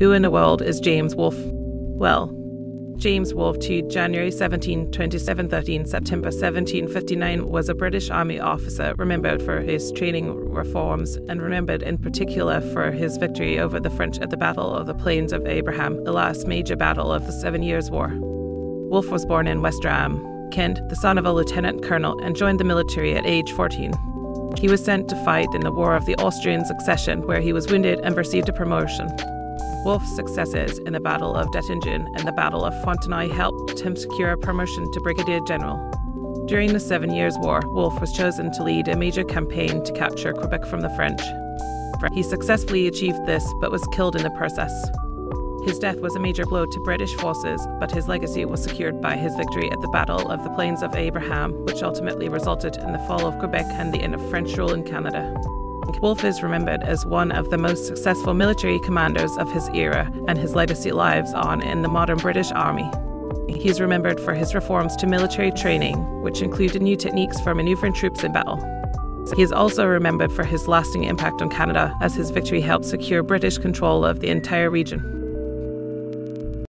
Who in the world is James Wolfe? Well, James Wolfe to January 17, 2713, September 1759 was a British Army officer remembered for his training reforms and remembered in particular for his victory over the French at the Battle of the Plains of Abraham, the last major battle of the Seven Years' War. Wolfe was born in Westerham, Kent, the son of a lieutenant colonel, and joined the military at age 14. He was sent to fight in the War of the Austrian Succession, where he was wounded and received a promotion. Wolfe's successes in the Battle of Dettingen and the Battle of Fontenoy helped him secure a promotion to brigadier general. During the Seven Years' War, Wolfe was chosen to lead a major campaign to capture Quebec from the French. He successfully achieved this but was killed in the process. His death was a major blow to British forces, but his legacy was secured by his victory at the Battle of the Plains of Abraham, which ultimately resulted in the fall of Quebec and the end of French rule in Canada. Wolfe is remembered as one of the most successful military commanders of his era, and his legacy lives on in the modern British Army. He is remembered for his reforms to military training, which included new techniques for maneuvering troops in battle. He is also remembered for his lasting impact on Canada, as his victory helped secure British control of the entire region.